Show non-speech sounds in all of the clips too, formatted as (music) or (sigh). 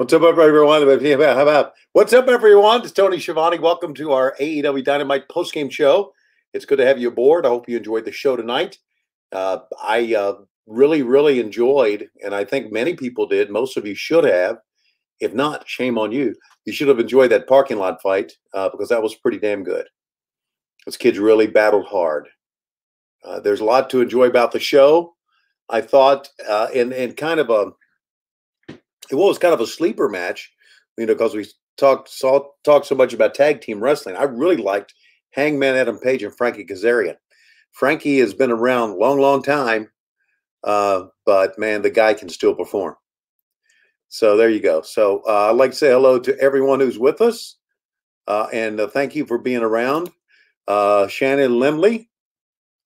What's up, everyone? What's up, everyone? It's Tony Schiavone. Welcome to our AEW Dynamite postgame show. It's good to have you aboard. I hope you enjoyed the show tonight. Uh, I uh, really, really enjoyed, and I think many people did. Most of you should have. If not, shame on you. You should have enjoyed that parking lot fight uh, because that was pretty damn good. Those kids really battled hard. Uh, there's a lot to enjoy about the show. I thought, uh, in in kind of a it was kind of a sleeper match, you know, because we talked saw talked so much about tag team wrestling. I really liked Hangman Adam Page and Frankie Kazarian. Frankie has been around a long, long time, uh, but man, the guy can still perform. So there you go. So uh, I'd like to say hello to everyone who's with us, uh, and uh, thank you for being around. Uh, Shannon Limley,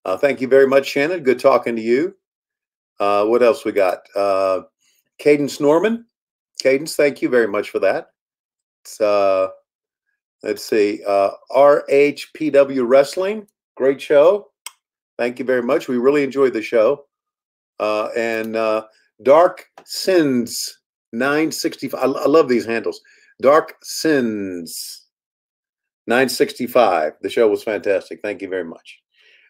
uh, thank you very much, Shannon. Good talking to you. what else we got? Cadence Norman, Cadence, thank you very much for that. It's, uh, let's see, uh, RHPW Wrestling, great show. Thank you very much. We really enjoyed the show. Uh, and uh, Dark Sins 965. I, I love these handles. Dark Sins 965. The show was fantastic. Thank you very much.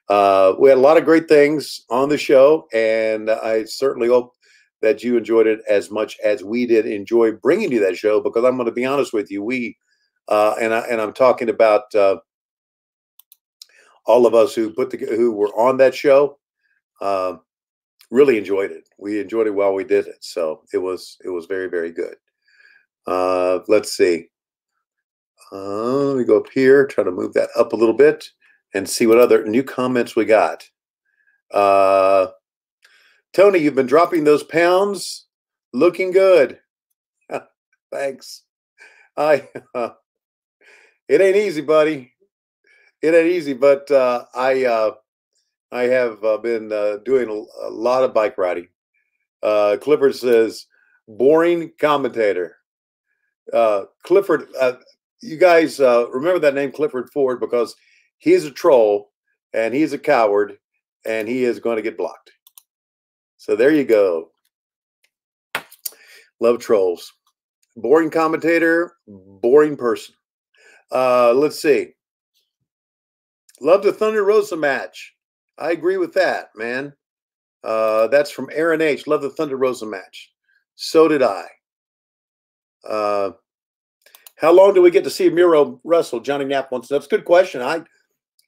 Uh, we had a lot of great things on the show, and I certainly hope that you enjoyed it as much as we did enjoy bringing you that show. Because I'm going to be honest with you, we uh, and I and I'm talking about uh, all of us who put the who were on that show. Uh, really enjoyed it. We enjoyed it while we did it, so it was it was very very good. Uh, let's see. Uh, let me go up here, try to move that up a little bit, and see what other new comments we got. Uh, Tony, you've been dropping those pounds, looking good. (laughs) Thanks. I uh, (laughs) it ain't easy, buddy. It ain't easy, but uh, I uh, I have uh, been uh, doing a, lot of bike riding. Uh, Clifford says, "Boring commentator." Clifford, you guys remember that name, Clifford Ford, because he's a troll and he's a coward and he is going to get blocked. So there you go. Love trolls. Boring commentator, boring person. Uh, let's see. Love the Thunder Rosa match. I agree with that, man. Uh, that's from Aaron H. Love the Thunder Rosa match. So did I. Uh, how long do we get to see Miro wrestle? Johnny Knapp wants. That's a good question. I,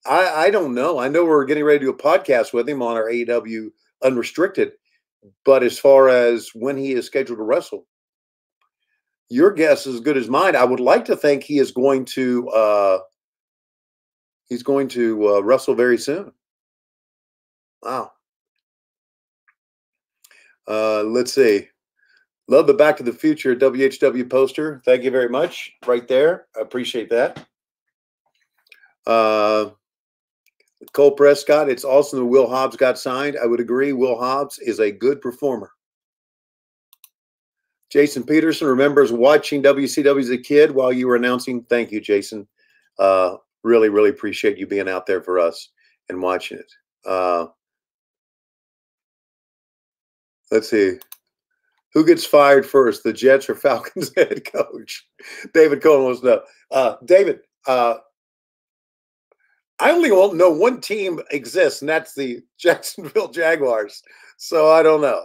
I, I don't know. I know we're getting ready to do a podcast with him on our AEW Unrestricted, but as far as when he is scheduled to wrestle, your guess is as good as mine. I would like to think he is going to uh, he's going to uh, wrestle very soon. Wow. Uh, let's see. Love the Back to the Future WHW poster. Thank you very much. Right there. I appreciate that. Uh, Cole Prescott, it's awesome that Will Hobbs got signed. I would agree. Will Hobbs is a good performer. Jason Peterson remembers watching WCW as a kid while you were announcing. Thank you, Jason. Uh, really, really appreciate you being out there for us and watching it. Uh, let's see. Who gets fired first, the Jets or (laughs) Falcons head coach? David Cohen wants to know. Uh, David, uh, I only know one team exists, and that's the (laughs) Jacksonville Jaguars. So I don't know.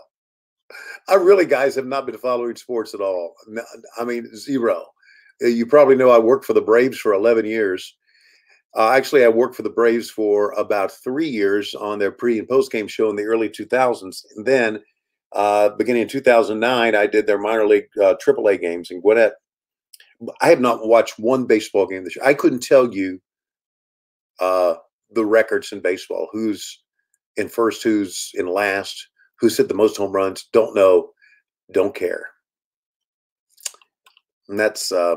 I really, guys, have not been following sports at all. I mean, zero. Uh, you probably know I worked for the Braves for 11 years. Uh, actually, I worked for the Braves for about three years on their pre and post game show in the early 2000s. And then, uh, beginning in 2009, I did their minor league uh, AAA games in Gwinnett. I have not watched one baseball game this year. I couldn't tell you uh, the records in baseball. Who's in first? Who's in last? Who's hit the most home runs? Don't know. Don't care. And that's uh,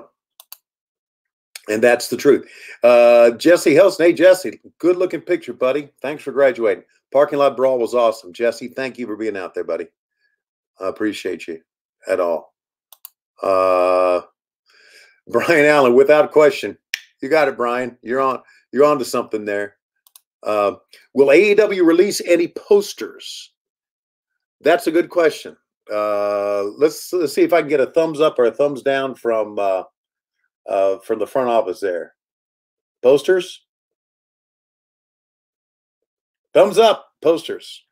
and that's the truth. Uh, Jesse Helson. Hey, Jesse, good looking picture, buddy. Thanks for graduating. Parking lot brawl was awesome. Jesse, thank you for being out there, buddy. I appreciate you at all. Uh, Brian Allen, without question. You got it, Brian. You're on. You're on to something there. Uh, will AEW release any posters? That's a good question. Uh, let's let's see if I can get a thumbs up or a thumbs down from uh, uh, from the front office there. Posters. Thumbs up, posters.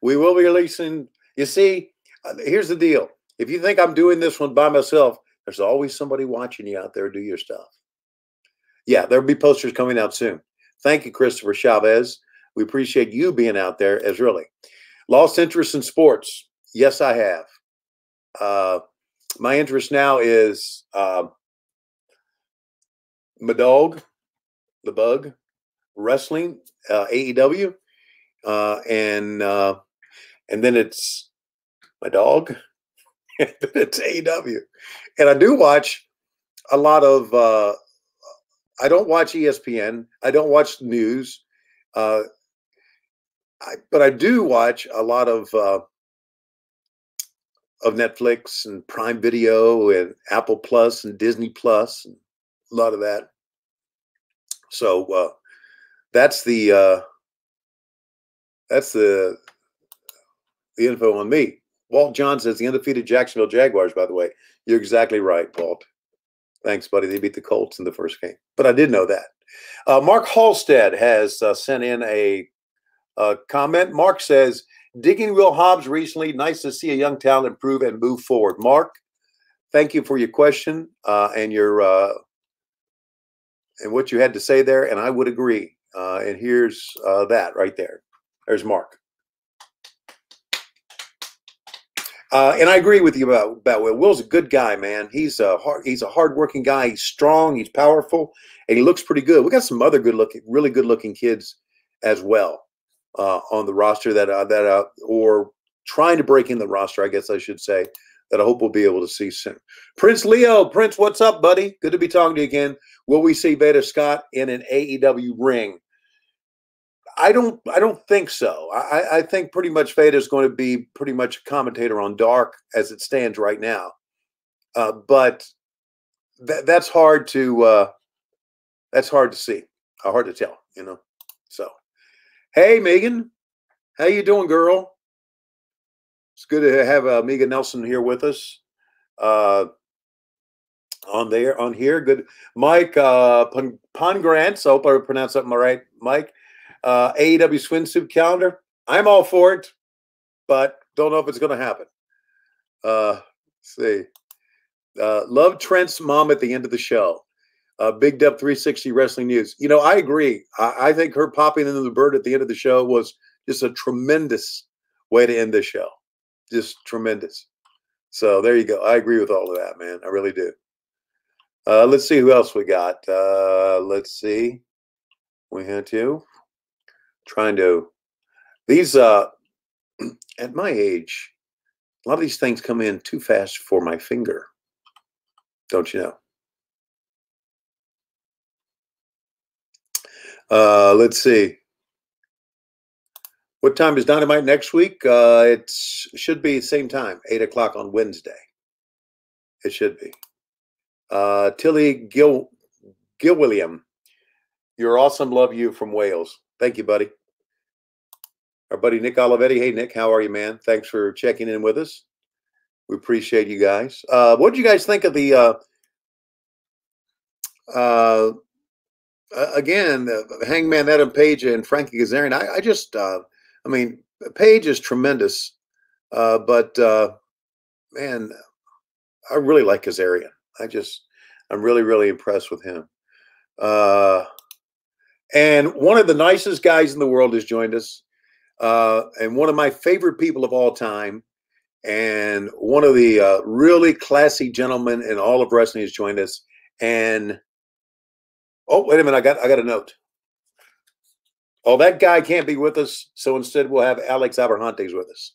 We will be releasing. You see, uh, here's the deal. If you think I'm doing this one by myself, there's always somebody watching you out there do your stuff. Yeah, there'll be posters coming out soon. Thank you, Christopher Chavez. We appreciate you being out there as really. Lost interest in sports. Yes, I have. Uh, my interest now is uh, my dog, the bug, wrestling, uh, AEW, uh, and uh, and then it's my dog, (laughs) and then it's AEW, and I do watch a lot of. I don't watch ESPN. I don't watch news. Uh, I, but I do watch a lot of uh, of Netflix and Prime Video and Apple Plus and Disney Plus and a lot of that. So uh, that's the uh, that's the the info on me. Walt John says the undefeated Jacksonville Jaguars. By the way, you're exactly right, Walt. Thanks, buddy. They beat the Colts in the first game, but I did know that. Uh, Mark Halstead has uh, sent in a uh, comment. Mark says, digging Will Hobbs recently. Nice to see a young talent improve and move forward. Mark, thank you for your question uh, and your uh, and what you had to say there. And I would agree. Uh, and here's uh, that right there. There's Mark. Uh, and I agree with you about, about Will. Will's a good guy, man. He's a hard, he's a hardworking guy. He's strong. He's powerful, and he looks pretty good. We got some other good looking, really good looking kids as well uh, on the roster that uh, that uh, or trying to break in the roster, I guess I should say, that I hope we'll be able to see soon. Prince Leo, Prince, what's up, buddy? Good to be talking to you again. Will we see Veda Scott in an AEW ring? I don't. I don't think so. I, I think pretty much Veda is going to be pretty much a commentator on Dark as it stands right now. Uh, but th- that's hard to. Uh, that's hard to see. Hard to tell. You know. So Hey, Megan. How you doing, girl? It's good to have uh, Megan Nelson here with us. Uh, on there, on here. Good. Mike uh, Pongrants. I hope I pronounced something right, Mike, uh, AEW swimsuit calendar. I'm all for it, but don't know if it's going to happen. Uh, see. Uh, love Trent's mom at the end of the show uh, Big Dub 360 Wrestling News. You know, I agree. I, I, think her popping into the bird at the end of the show was just a tremendous way to end the show. Just tremendous. So there you go. I agree with all of that, man. I really do. Uh, let's see who else we got. Uh, let's see. We had to trying to these uh (clears throat) at my age, a lot of these things come in too fast for my finger. Don't you know? Uh, let's see. What time is Dynamite next week? Uh, it should be same time, 8 o'clock on Wednesday. It should be. Uh, Tilly Gil Gilwilliam, you're awesome. Love you from Wales. Thank you, buddy. Our buddy Nick Olivetti. Hey, Nick, how are you, man? Thanks for checking in with us. We appreciate you guys. Uh, what did you guys think of the uh, uh, again, Hangman Adam Page and Frankie Kazarian. I, I just, uh, I mean, Page is tremendous, uh, but uh, man, I really like Kazarian. I just, I'm really, really impressed with him. Uh, and one of the nicest guys in the world has joined us, and one of my favorite people of all time, and one of the really classy gentlemen in all of wrestling has joined us, and Oh, wait a minute. I got I got a note. Oh, that guy can't be with us, so instead we'll have Alex Abrahantes with us.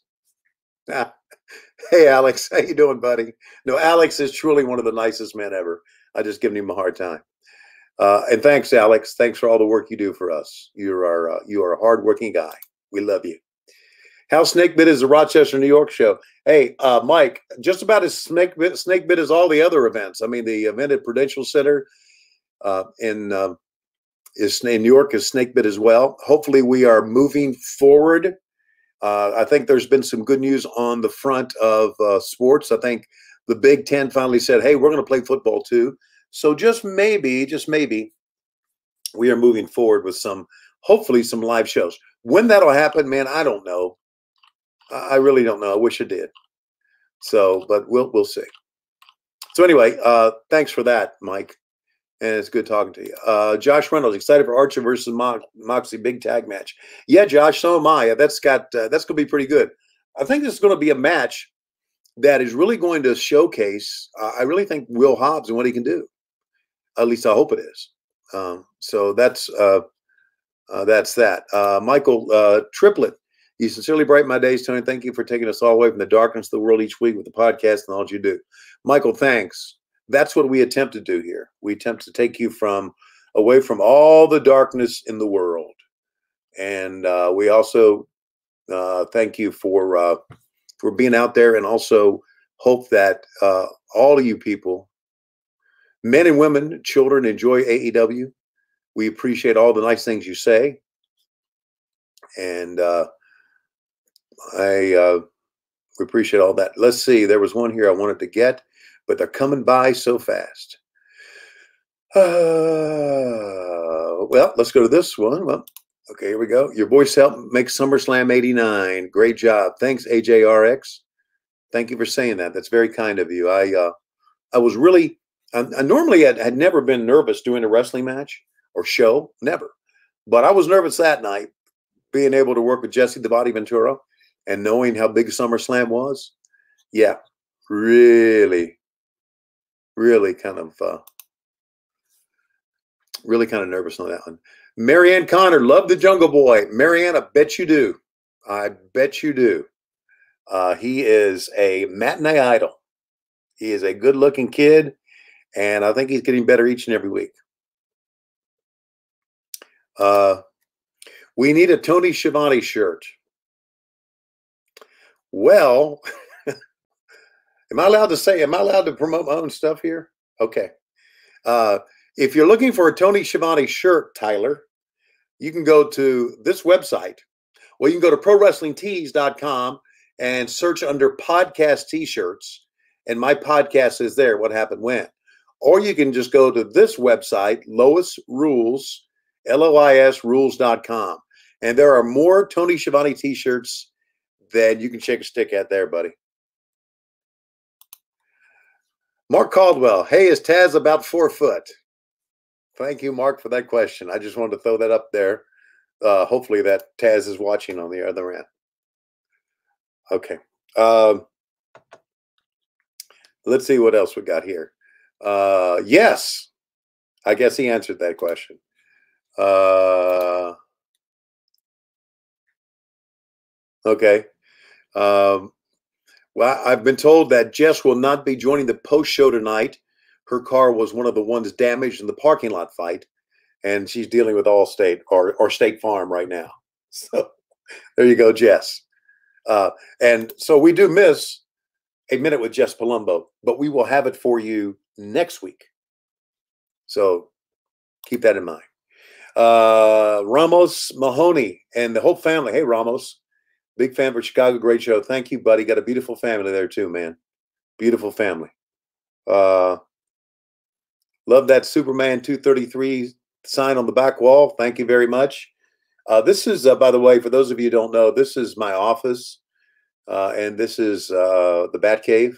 (laughs) Hey, Alex, how you doing, buddy? No, Alex is truly one of the nicest men ever. I just giving him a hard time. Uh, and thanks, Alex. Thanks for all the work you do for us. You are uh, you are a hardworking guy. We love you. How snake bit is the Rochester, New York show? Hey, uh, Mike, just about as snake bit, snake bit as all the other events. I mean, the event at Prudential Center, uh, in uh, is in New York is snake bit as well. Hopefully, we are moving forward Uh, I think there's been some good news on the front of sports. I think the Big Ten finally said, "Hey, we're going to play football too." So just maybe, just maybe, we are moving forward with some, hopefully, some live shows. When that'll happen, man, I don't know. I really don't know. I wish I did. So, but we'll we'll see. So anyway, uh, thanks for that, Mike, and it's good talking to you. Uh, Josh Reynolds excited for Archer versus Mo- Moxley big tag match. Yeah, Josh, so am I. That's got uh, that's going to be pretty good. I think this is going to be a match that is really going to showcase. Uh, I really think Will Hobbs and what he can do. At least I hope it is. Um, so that's uh, uh, that's that. Uh, Michael uh, Triplet, you sincerely brighten my days, Tony. Thank you for taking us all away from the darkness of the world each week with the podcast and all you do. Michael, thanks. That's what we attempt to do here. We attempt to take you from away from all the darkness in the world, and uh, we also uh, thank you for uh, for being out there, and also hope that all of you people, men and women, children, enjoy AEW. We appreciate all the nice things you say, and uh, I uh, we appreciate all that. Let's see. There was one here I wanted to get, but they're coming by so fast. Uh, well, let's go to this one. Well, okay, here we go. Your voice helped make SummerSlam 89. Great job. Thanks, AJRX. Thank you for saying that. That's very kind of you. I uh, I was really I, I normally had, had never been nervous doing a wrestling match or show, never. But I was nervous that night, being able to work with Jesse the Body Ventura and knowing how big SummerSlam was. Yeah, really, really kind of, uh, really kind of nervous on that one. Marianne Connor, love the Jungle Boy. Marianne, I bet you do. I bet you do. Uh, he is a matinee idol. He is a good looking kid, and I think he's getting better each and every week. Uh, we need a Tony Schiavone shirt. Well, (laughs) am I allowed to say, am I allowed to promote my own stuff here? Okay. Uh, if you're looking for a Tony Schiavone shirt, Tyler, you can go to this website. Well, you can go to prowrestlingtees.com and search under podcast t-shirts, and my podcast is there. What happened when? Or you can just go to this website, Lois Rules, L-O-I-S rules.com. And there are more Tony Schiavone t-shirts than you can shake a stick at there, buddy. Mark Caldwell, hey, is Taz about four foot? Thank you, Mark, for that question. I just wanted to throw that up there. Uh, hopefully that Taz is watching on the other end. Okay. Um, let's see what else we got here. Uh, yes, I guess he answered that question. Uh, okay. Um, well, I've been told that Jess will not be joining the post show tonight. Her car was one of the ones damaged in the parking lot fight, and she's dealing with Allstate or, or State Farm right now. (laughs) So there you go, Jess. Uh, and so we do miss a minute with Jess Palumbo, but we will have it for you next week. So keep that in mind. Uh, Ramos Mahoney and the whole family. Hey, Ramos, big fan for Chicago. Great show. Thank you, buddy. Got a beautiful family there too, man. Beautiful family. Uh, love that Superman 233 sign on the back wall. Thank you very much. Uh, this is, uh, by the way, for those of you don't know, this is my office, uh, and this is uh, the Batcave,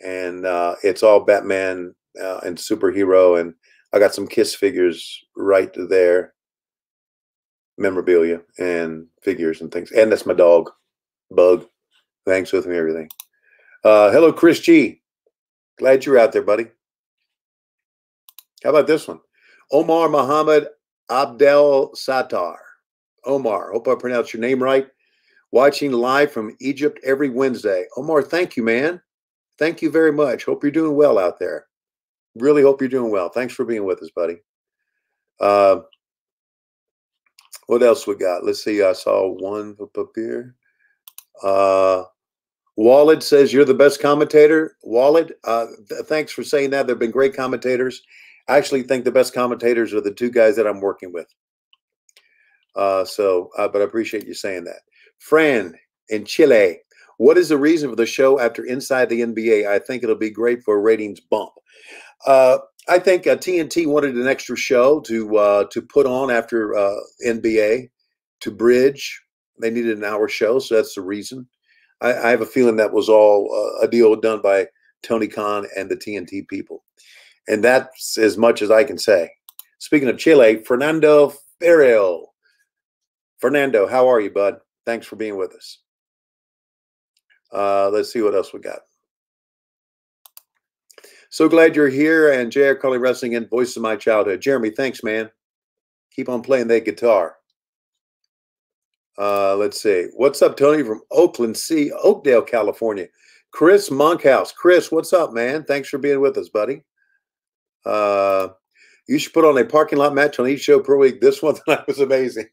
and uh, it's all Batman uh, and superhero, and I got some Kiss figures right there, memorabilia and figures and things, and that's my dog, Bug. Thanks with me, everything. hello, Chris G. Glad you're out there, buddy. How about this one? Omar Muhammad Abdel Sattar. Omar, hope I pronounced your name right. Watching live from Egypt every Wednesday. Omar, thank you, man. Thank you very much. Hope you're doing well out there. Really hope you're doing well. Thanks for being with us, buddy. Uh, what else we got? Let's see. I saw one up here. Uh, Wallet says you're the best commentator. Wallet, uh, th- thanks for saying that. There've been great commentators. I actually think the best commentators are the two guys that I'm working with. Uh, so, uh, but I appreciate you saying that. Fran in Chile. What is the reason for the show after Inside the NBA? I think it'll be great for a ratings bump. Uh, I think uh, TNT wanted an extra show to uh, to put on after uh, NBA to bridge. They needed an hour show, so that's the reason. I, I have a feeling that was all uh, a deal done by Tony Khan and the TNT people, and that's as much as I can say. Speaking of Chile, Fernando Ferrell. Fernando, how are you, bud? Thanks for being with us. Uh, let's see what else we got. So glad you're here. And JR Carly Wrestling and Voice of My Childhood. Jeremy, thanks, man. Keep on playing that guitar. Uh, let's see. What's up, Tony from Oakland C, Oakdale, California. Chris Monkhouse. Chris, what's up, man? Thanks for being with us, buddy. Uh, you should put on a parking lot match on each show per week. This (laughs) one tonight was amazing.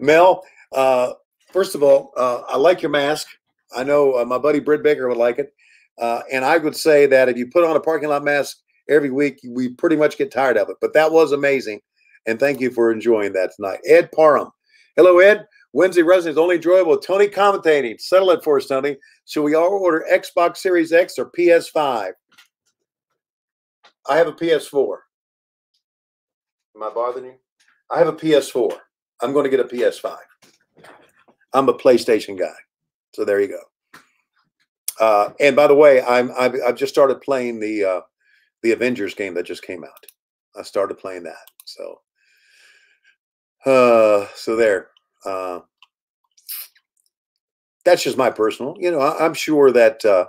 Mel, uh, first of all, uh, I like your mask. I know uh, my buddy Britt Baker would like it. Uh, and I would say that if you put on a parking lot mask every week, we pretty much get tired of it. But that was amazing. And thank you for enjoying that tonight. Ed Parham. Hello, Ed. Wednesday Wrestling is only enjoyable. with Tony commentating. Settle it for us, Tony. Should we all order Xbox Series X or PS5? I have a PS4. Am I bothering you? I have a PS4. I'm going to get a PS5. I'm a PlayStation guy. So there you go. Uh, and by the way, I'm I've, I've just started playing the uh, the Avengers game that just came out. I started playing that. So uh, so there. Uh, that's just my personal. You know, I, am sure that uh,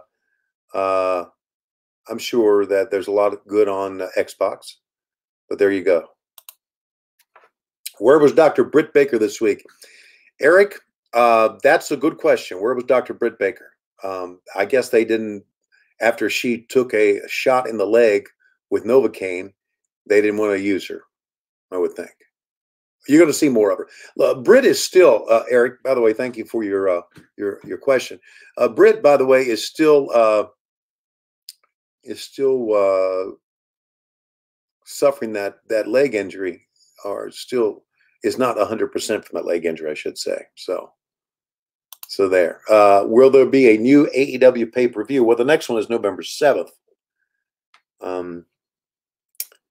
uh, I'm sure that there's a lot of good on uh, Xbox, but there you go. Where was Dr. Britt Baker this week? Eric, uh, that's a good question. Where was Dr. Britt Baker? Um, I guess they didn't, after she took a shot in the leg with Novocaine, they didn't want to use her, I would think. You're going to see more of her. Uh, Britt is still, uh, Eric, by the way, thank you for your uh, your your question. Uh, Britt, by the way, is still uh, is still uh, suffering that that leg injury, or still is not 100% from that leg injury, I should say. So so there. Uh, will there be a new AEW pay per view? Well, the next one is November seventh. Um,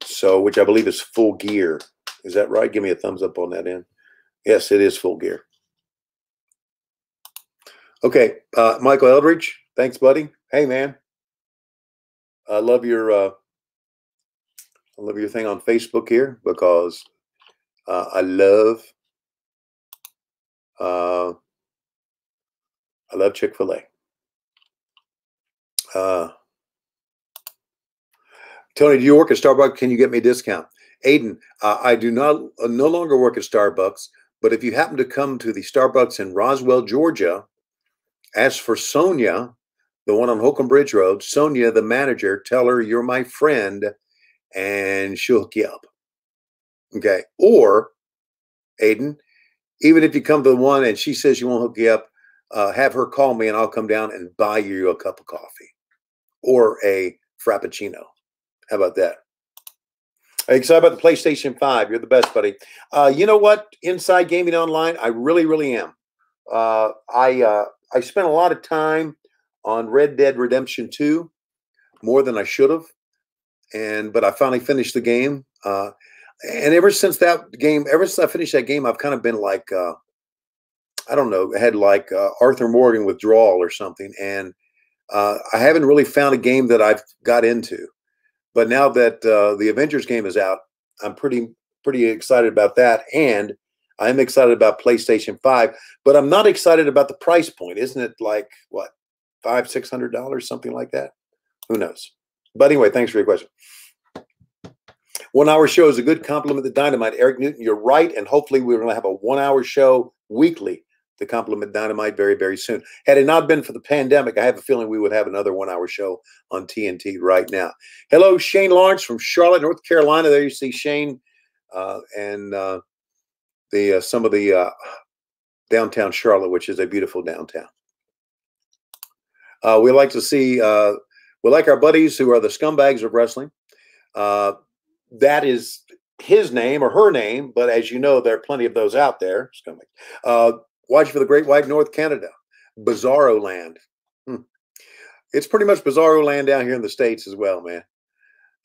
so which I believe is Full Gear. Is that right? Give me a thumbs up on that end. Yes, it is Full Gear. Okay, uh, Michael Eldridge. Thanks, buddy. Hey, man. I love your uh, I love your thing on Facebook here because uh, I love uh, I love Chick fil A. Uh, Tony, do you work at Starbucks? Can you get me a discount? Aiden, uh, I do not uh, no longer work at Starbucks, but if you happen to come to the Starbucks in Roswell, Georgia, ask for Sonia, the one on Holcomb Bridge Road. Sonia, the manager, tell her you're my friend, and she'll hook you up. Okay. Or, Aiden, even if you come to the one and she says you won't hook you up, uh, have her call me and I'll come down and buy you a cup of coffee or a frappuccino. How about that? Are you excited about the PlayStation 5? You're the best, buddy. Uh, you know what? Inside Gaming Online, I really, really am. Uh, I uh, I spent a lot of time on Red Dead Redemption 2, more than I should have. And but I finally finished the game. Uh, and ever since that game, ever since I finished that game, I've kind of been like uh, I don't know, had like uh, Arthur Morgan withdrawal or something, and uh, I haven't really found a game that I've got into. But now that uh, the Avengers game is out, I'm pretty pretty excited about that, and I'm excited about PlayStation Five. But I'm not excited about the price point. Isn't it like what five six hundred dollars, something like that? Who knows? But anyway, thanks for your question. One hour show is a good compliment to Dynamite. Eric Newton, you're right. And hopefully, we're going to have a one hour show weekly to complement Dynamite very, very soon. Had it not been for the pandemic, I have a feeling we would have another one hour show on TNT right now. Hello, Shane Lawrence from Charlotte, North Carolina. There you see Shane uh, and uh, the uh, some of the uh, downtown Charlotte, which is a beautiful downtown. Uh, we like to see, uh, we like our buddies who are the scumbags of wrestling. that is his name or her name, but as you know, there are plenty of those out there. Scumbags Watching for the Great White North Canada, Bizarro Land. Hmm. It's pretty much Bizarro Land down here in the States as well, man.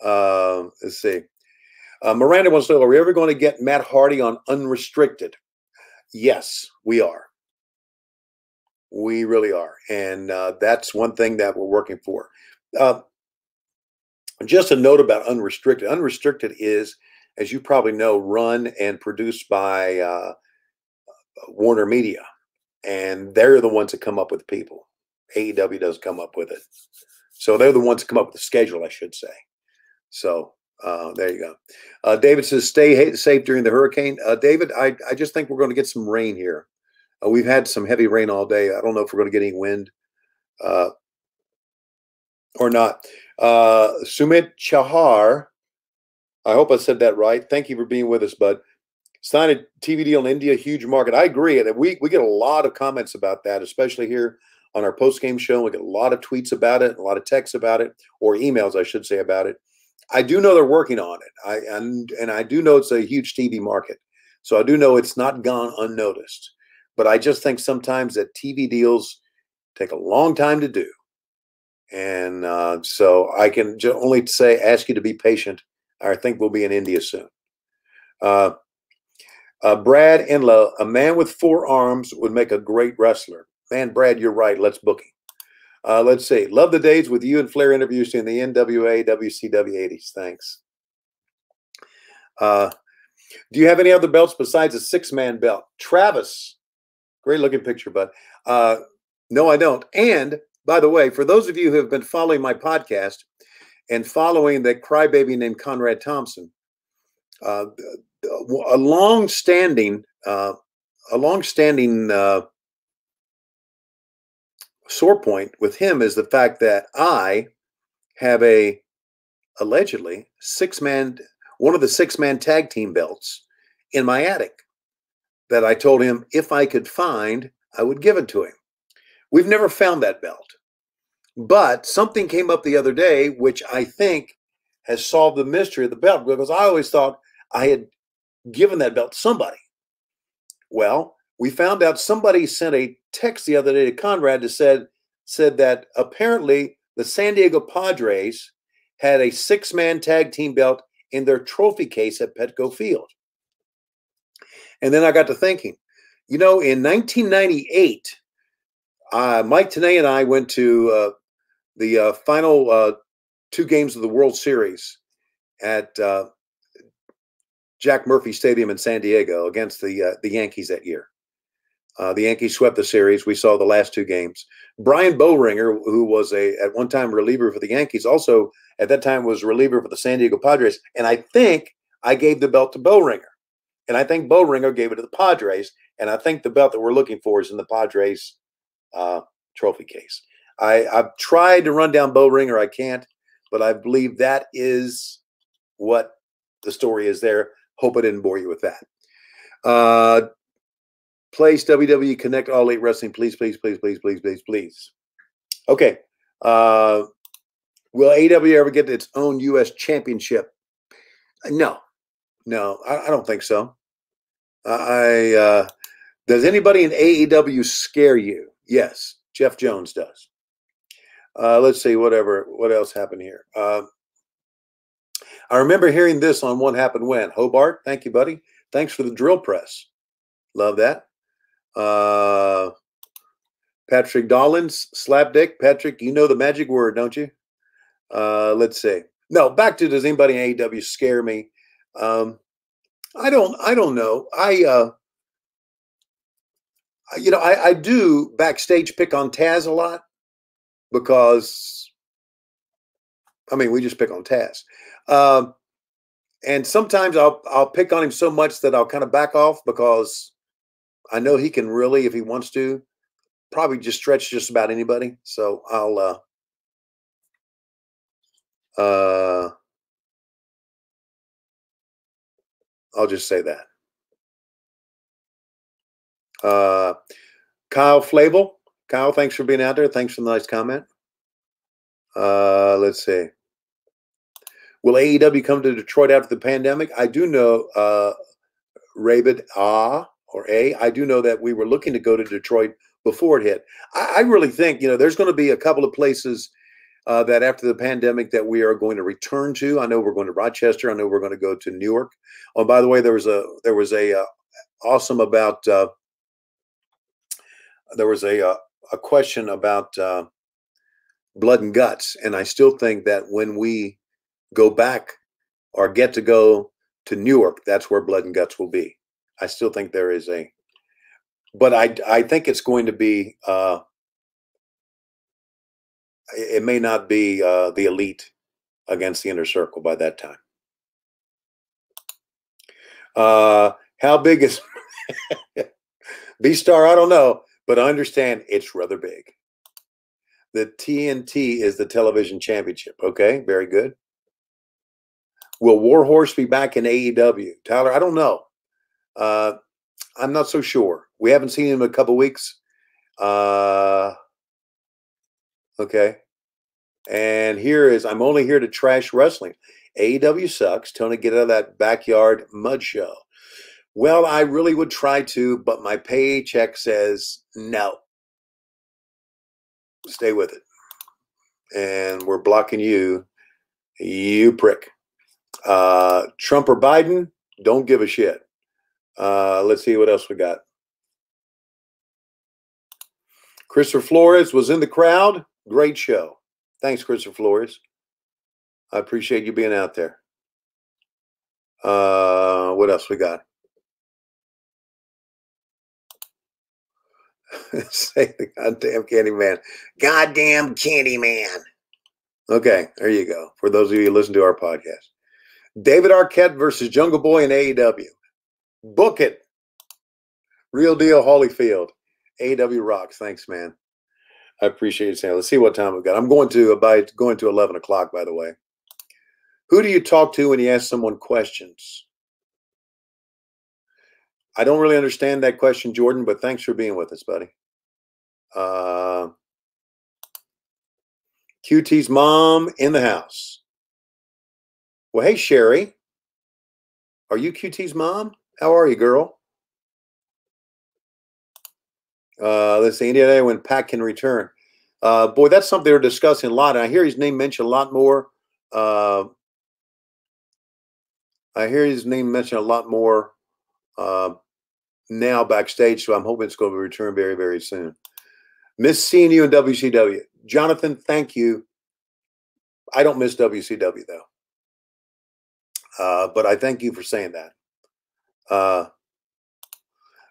Uh, let's see. Uh, Miranda wants to know, are we ever going to get Matt Hardy on Unrestricted? Yes, we are. We really are. And uh, that's one thing that we're working for. Uh, just a note about Unrestricted. Unrestricted is, as you probably know, run and produced by uh, Warner Media. And they're the ones that come up with people. AEW does come up with it. So they're the ones that come up with the schedule, I should say. So uh, there you go. Uh, David says, stay safe during the hurricane. Uh, David, I, I just think we're going to get some rain here. Uh, we've had some heavy rain all day. I don't know if we're going to get any wind uh, or not. Uh, Sumit Chahar, I hope I said that right. Thank you for being with us, bud. Signed a TV deal in India, huge market. I agree. And we, we get a lot of comments about that, especially here on our post game show. We get a lot of tweets about it, a lot of texts about it, or emails, I should say, about it. I do know they're working on it. I and and I do know it's a huge TV market. So I do know it's not gone unnoticed. But I just think sometimes that TV deals take a long time to do. And uh, so I can only say, ask you to be patient. I think we'll be in India soon. Uh, uh, Brad Inla, a man with four arms would make a great wrestler. Man, Brad, you're right. Let's book him. Uh, let's see. Love the days with you and Flair interviews in the NWA WCW 80s. Thanks. Uh, do you have any other belts besides a six man belt? Travis, great looking picture, bud. Uh, no, I don't. And by the way, for those of you who have been following my podcast and following that crybaby named Conrad Thompson, uh, a long standing, uh, a long standing uh, sore point with him is the fact that I have a allegedly six man, one of the six man tag team belts in my attic that I told him if I could find, I would give it to him. We've never found that belt. But something came up the other day, which I think has solved the mystery of the belt because I always thought I had given that belt to somebody. Well, we found out somebody sent a text the other day to Conrad that said said that apparently the San Diego Padres had a six-man tag team belt in their trophy case at Petco Field. And then I got to thinking, you know, in 1998, uh, Mike Tenay and I went to uh, the uh, final uh, two games of the World Series at uh, Jack Murphy Stadium in San Diego against the uh, the Yankees that year. Uh, the Yankees swept the series. We saw the last two games. Brian Boehringer, who was a at one time reliever for the Yankees, also at that time was reliever for the San Diego Padres. And I think I gave the belt to Boehringer. And I think Boehringer gave it to the Padres. And I think the belt that we're looking for is in the Padres uh, trophy case. I, I've tried to run down Boehringer. I can't, but I believe that is what the story is there. Hope I didn't bore you with that. Uh, place WWE Connect All Elite Wrestling, please, please, please, please, please, please, please. Okay. Uh, will AEW ever get its own U.S. championship? No, no, I, I don't think so. I uh, does anybody in AEW scare you? Yes, Jeff Jones does. Uh, let's see, whatever. What else happened here? Uh, I remember hearing this on What Happened When. Hobart, thank you, buddy. Thanks for the drill press. Love that. Uh, Patrick Dollins, slapdick. Patrick, you know the magic word, don't you? Uh, let's see. No, back to does anybody in AEW scare me? Um, I don't. I don't know. I, uh, you know, I, I do backstage pick on Taz a lot because, I mean, we just pick on Taz. Um, and sometimes I'll I'll pick on him so much that I'll kind of back off because I know he can really, if he wants to, probably just stretch just about anybody. So I'll uh uh I'll just say that. Uh Kyle Flavel. Kyle, thanks for being out there. Thanks for the nice comment. Uh let's see. Will AEW come to Detroit after the pandemic? I do know uh Rabid Ah or A. I do know that we were looking to go to Detroit before it hit. I, I really think you know there's going to be a couple of places uh, that after the pandemic that we are going to return to. I know we're going to Rochester. I know we're going to go to Newark. Oh, by the way, there was a there was a uh, awesome about uh, there was a uh, a question about uh, blood and guts, and I still think that when we go back or get to go to Newark, that's where blood and guts will be. I still think there is a, but I I think it's going to be. Uh, it may not be uh, the elite against the inner circle by that time. Uh, how big is (laughs) B Star? I don't know, but I understand it's rather big. The TNT is the television championship. Okay, very good. Will Warhorse be back in AEW? Tyler, I don't know. Uh, I'm not so sure. We haven't seen him in a couple weeks. Uh, okay. And here is I'm only here to trash wrestling. AEW sucks. Tony, get out of that backyard mud show. Well, I really would try to, but my paycheck says no. Stay with it. And we're blocking you, you prick. Uh, Trump or Biden, don't give a shit. Uh, let's see what else we got. Christopher Flores was in the crowd. Great show. Thanks, Christopher Flores. I appreciate you being out there. Uh, what else we got? (laughs) Say the goddamn candy man. Goddamn candy man. Okay, there you go. For those of you who listen to our podcast. David Arquette versus Jungle Boy in AEW. Book it. Real deal, Holyfield. AEW rocks. Thanks, man. I appreciate you saying. Let's see what time we've got. I'm going to about going to 11 o'clock, by the way. Who do you talk to when you ask someone questions? I don't really understand that question, Jordan, but thanks for being with us, buddy. Uh, QT's mom in the house. Well, hey, Sherry. Are you QT's mom? How are you, girl? Uh, let's see, Indiana when PAC can return. Uh, boy, that's something they're discussing a lot. And I hear his name mentioned a lot more. Uh, I hear his name mentioned a lot more uh, now backstage. So I'm hoping it's going to return very, very soon. Miss seeing you in WCW. Jonathan, thank you. I don't miss WCW though. Uh, but I thank you for saying that. Uh,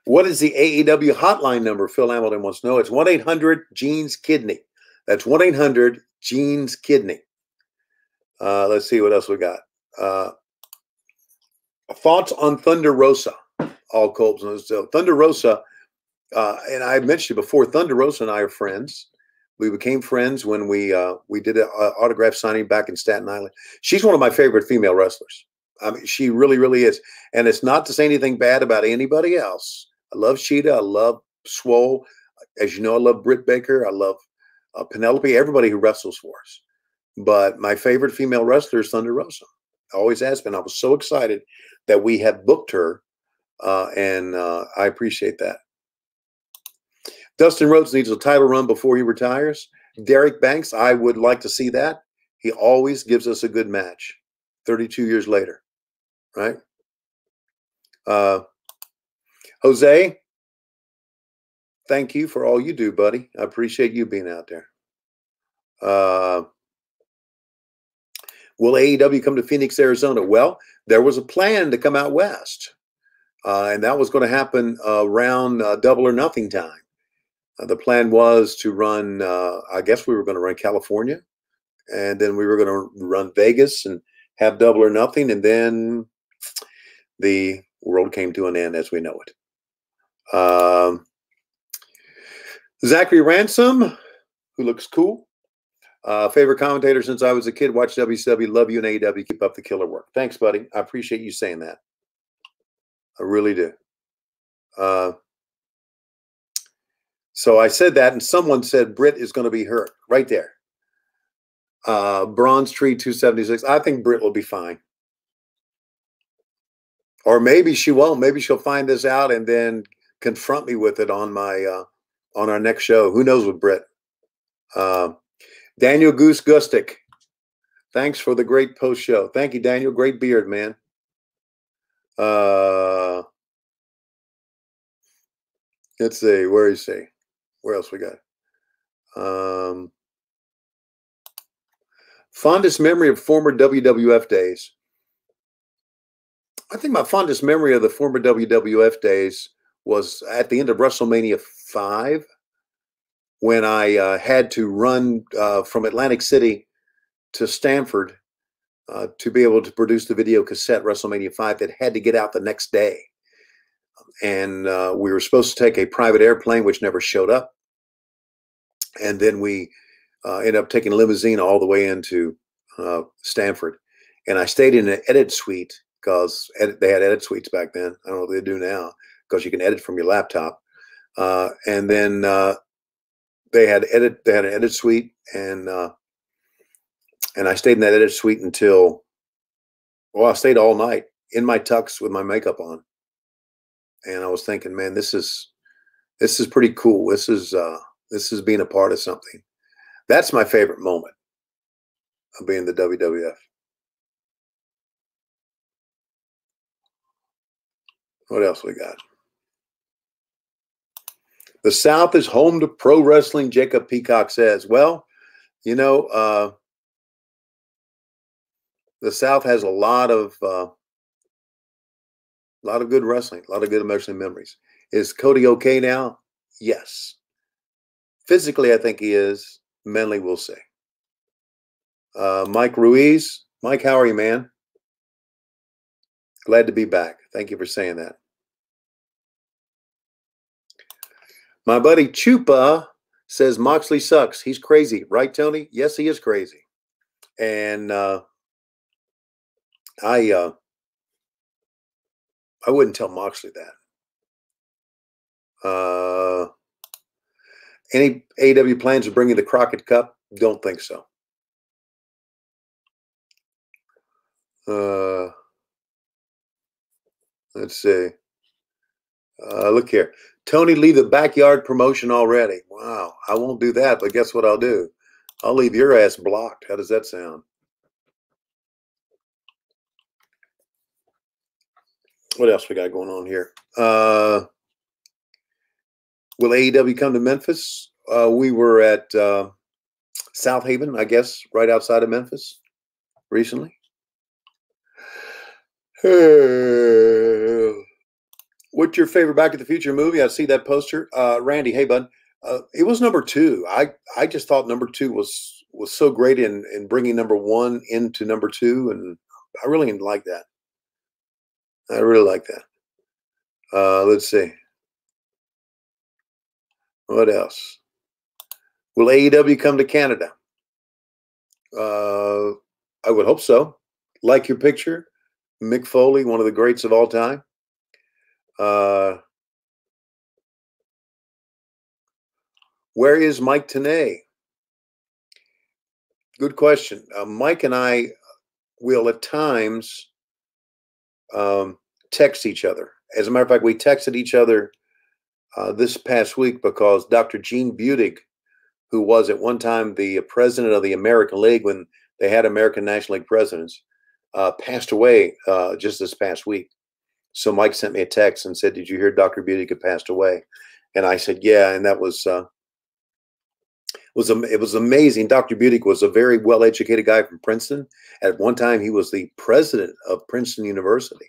what is the AEW hotline number? Phil Hamilton wants to know. It's 1 800 Gene's Kidney. That's 1 800 Gene's Kidney. Uh, let's see what else we got. Uh, thoughts on Thunder Rosa? All Colbs. So Thunder Rosa, uh, and I mentioned it before, Thunder Rosa and I are friends. We became friends when we uh, we did an autograph signing back in Staten Island. She's one of my favorite female wrestlers. I mean, she really, really is. And it's not to say anything bad about anybody else. I love Shida. I love Swole. As you know, I love Britt Baker. I love uh, Penelope. Everybody who wrestles for us. But my favorite female wrestler is Thunder Rosa. Always has been. I was so excited that we had booked her, uh, and uh, I appreciate that. Dustin Rhodes needs a title run before he retires. Derek Banks, I would like to see that. He always gives us a good match 32 years later right? Uh, Jose, thank you for all you do, buddy. I appreciate you being out there. Uh, will AEW come to Phoenix, Arizona? Well, there was a plan to come out west, uh, and that was going to happen uh, around uh, double or nothing time. Uh, the plan was to run, uh, I guess we were going to run California, and then we were going to run Vegas and have double or nothing, and then the world came to an end as we know it. Um, Zachary Ransom, who looks cool. Uh, favorite commentator since I was a kid. Watch WCW. Love you and AEW. Keep up the killer work. Thanks, buddy. I appreciate you saying that. I really do. Uh, so I said that, and someone said Britt is going to be hurt right there. Uh, Bronze Tree 276. I think Britt will be fine. Or maybe she won't. Maybe she'll find this out and then confront me with it on my uh, on our next show. Who knows with Britt? Uh, Daniel Goose Gustic, thanks for the great post show. Thank you, Daniel. Great beard, man. Uh, let's see. Where is he? Where else we got? Um, fondest memory of former WWF days. I think my fondest memory of the former WWF days was at the end of WrestleMania 5 when I uh, had to run uh, from Atlantic City to Stamford uh, to be able to produce the video cassette WrestleMania 5 that had to get out the next day. And uh, we were supposed to take a private airplane, which never showed up. And then we uh, ended up taking a limousine all the way into uh, Stamford. And I stayed in an edit suite because edit, they had edit suites back then. I don't know what they do now because you can edit from your laptop. Uh, and then uh, they had edit they had an edit suite and uh, and I stayed in that edit suite until well I stayed all night in my tux with my makeup on. And I was thinking, man, this is this is pretty cool. This is uh this is being a part of something. That's my favorite moment of being the WWF. What else we got? The South is home to pro wrestling, Jacob Peacock says. Well, you know, uh, the South has a lot of uh, a lot of good wrestling, a lot of good emotional memories. Is Cody okay now? Yes. Physically, I think he is. Mentally, we'll see. Uh, Mike Ruiz, Mike, how are you, man? Glad to be back. Thank you for saying that. My buddy Chupa says Moxley sucks. He's crazy, right, Tony? Yes, he is crazy. And uh, I uh, I wouldn't tell Moxley that. Uh, any AEW plans of bringing the Crockett Cup? Don't think so. Uh, let's see. Uh, look here. Tony, leave the backyard promotion already. Wow. I won't do that, but guess what I'll do? I'll leave your ass blocked. How does that sound? What else we got going on here? Uh, will AEW come to Memphis? Uh, we were at uh, Southaven, I guess, right outside of Memphis recently. (sighs) What's your favorite Back to the Future movie? I see that poster. Uh, Randy, hey bud, uh, it was number two. I I just thought number two was was so great in in bringing number one into number two, and I really like that. I really like that. Uh, let's see. What else? Will AEW come to Canada? Uh, I would hope so. Like your picture, Mick Foley, one of the greats of all time. Uh, where is Mike Tenay? Good question. Uh, Mike and I will at times um, text each other. As a matter of fact, we texted each other uh, this past week because Dr. Gene Budig, who was at one time the president of the American League when they had American National League presidents, uh, passed away uh, just this past week. So Mike sent me a text and said, "Did you hear Dr. Budig had passed away?" And I said, "Yeah." And that was uh, was it was amazing. Dr. Budig was a very well educated guy from Princeton. At one time, he was the president of Princeton University,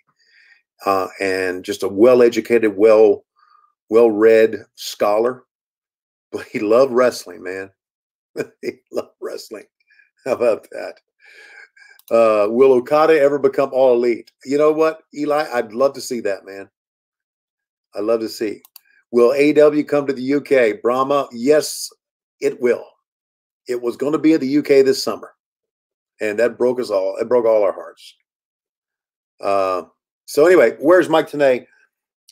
uh, and just a well educated, well well read scholar. But he loved wrestling, man. (laughs) he loved wrestling. How about that? Uh, will Okada ever become all elite? You know what, Eli? I'd love to see that, man. I'd love to see. Will AEW come to the UK? Brahma, yes, it will. It was going to be in the UK this summer, and that broke us all. It broke all our hearts. Uh, so anyway, where's Mike today?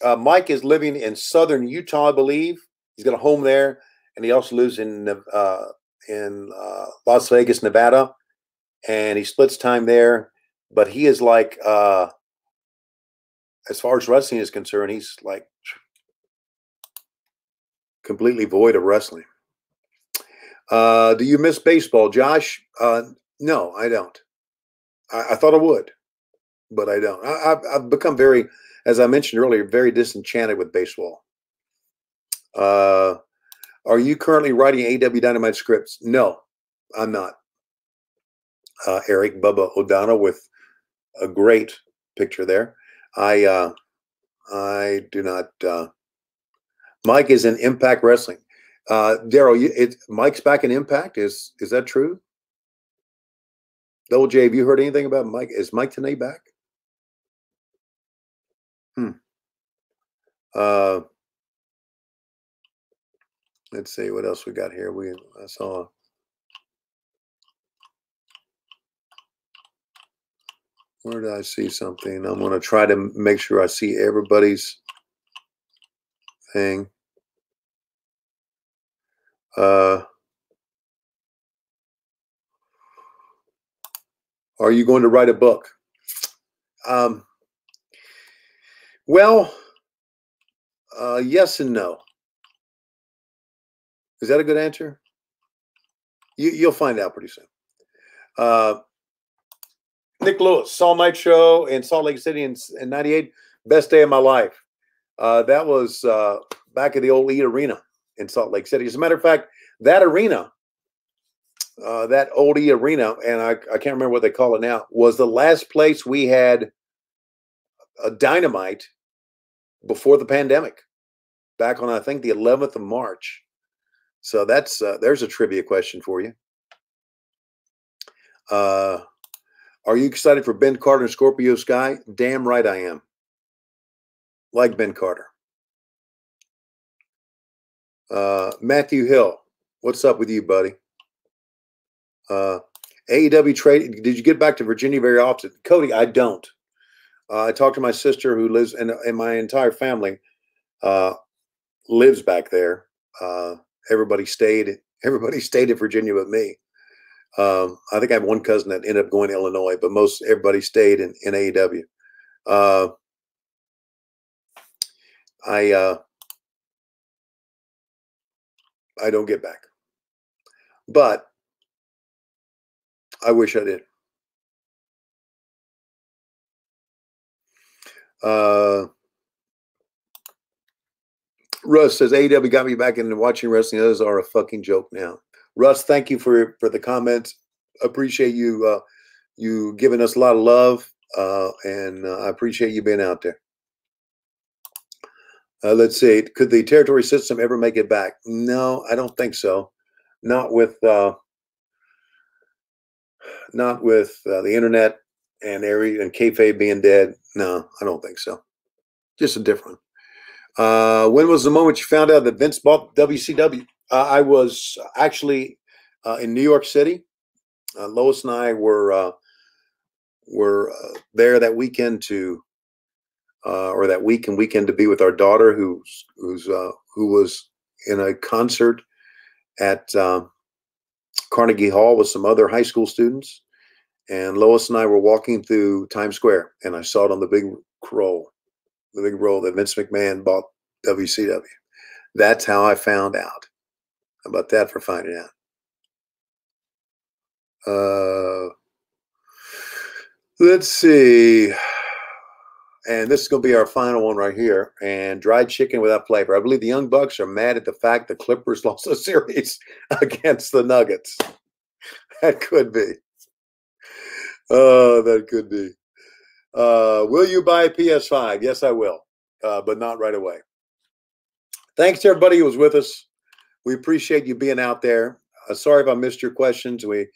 Uh, Mike is living in southern Utah, I believe. He's got a home there, and he also lives in uh, in uh, Las Vegas, Nevada and he splits time there. But he is like uh, as far as wrestling is concerned, he's like completely void of wrestling. Uh, do you miss baseball, Josh? Uh, no, I don't. I, I, thought I would, but I don't. I, have become very, as I mentioned earlier, very disenchanted with baseball. Uh, are you currently writing AEW Dynamite scripts? No, I'm not. Uh, Eric Bubba O'Donnell with a great picture there. I uh, I do not. Uh, Mike is in Impact Wrestling. Uh, Daryl, Mike's back in Impact. Is is that true? Double J, have you heard anything about Mike? Is Mike Tenay back? Hmm. Uh, let's see what else we got here. We I saw. Where did I see something? I'm going to try to make sure I see everybody's thing. Uh, are you going to write a book? Um, well, uh, yes and no. Is that a good answer? You, will find out pretty soon. Uh, Nick Lewis, All Night Show in Salt Lake City in, in 98. Best day of my life. Uh, that was uh, back at the old E Arena in Salt Lake City. As a matter of fact, that arena, uh, that old E Arena, and I, I can't remember what they call it now, was the last place we had a dynamite before the pandemic, back on I think the 11th of March. So that's uh, there's a trivia question for you. Uh, are you excited for Ben Carter and Scorpio Sky? Damn right I am. Like Ben Carter. Uh, Matthew Hill, what's up with you, buddy? Uh, AEW trade. Did you get back to Virginia very often? Cody, I don't. Uh, I talked to my sister who lives, and, and my entire family uh, lives back there. Uh, everybody stayed. Everybody (laughs) stayed in Virginia but me. Um, I think I have one cousin that ended up going to Illinois, but most everybody stayed in, in AEW. Uh, I uh, I don't get back, but I wish I did. Uh, Russ says AEW got me back into watching wrestling. Others are a fucking joke now. Russ, thank you for for the comments. Appreciate you uh, you giving us a lot of love, uh, and uh, I appreciate you being out there. Uh, let's see. Could the territory system ever make it back? No, I don't think so. Not with uh, not with uh, the internet and every and kayfabe being dead. No, I don't think so. Just a different. Uh, when was the moment you found out that Vince bought WCW? Uh, I was actually uh, in New York City. Uh, Lois and I were uh, were uh, there that weekend to, uh, or that week and weekend to be with our daughter, who's who's who was in a concert at um, Carnegie Hall with some other high school students. And Lois and I were walking through Times Square, and I saw it on the big roll, the big roll that Vince McMahon bought WCW. That's how I found out. How about that for finding out? Uh, let's see. And this is going to be our final one right here. And dried chicken without flavor. I believe the Young Bucks are mad at the fact the Clippers (laughs) lost a series against the Nuggets. That could be. Oh, that could be. Uh, will you buy a PS5? Yes, I will, uh, but not right away. Thanks to everybody who was with us. We appreciate you being out there. Uh, sorry if I missed your questions. We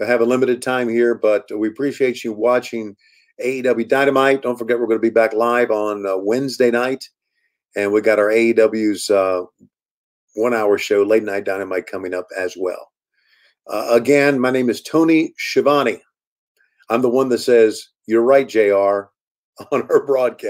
have a limited time here, but we appreciate you watching AEW Dynamite. Don't forget, we're going to be back live on uh, Wednesday night. And we got our AEW's uh, one hour show, Late Night Dynamite, coming up as well. Uh, again, my name is Tony Schiavone. I'm the one that says, You're right, JR, (laughs) on our broadcast.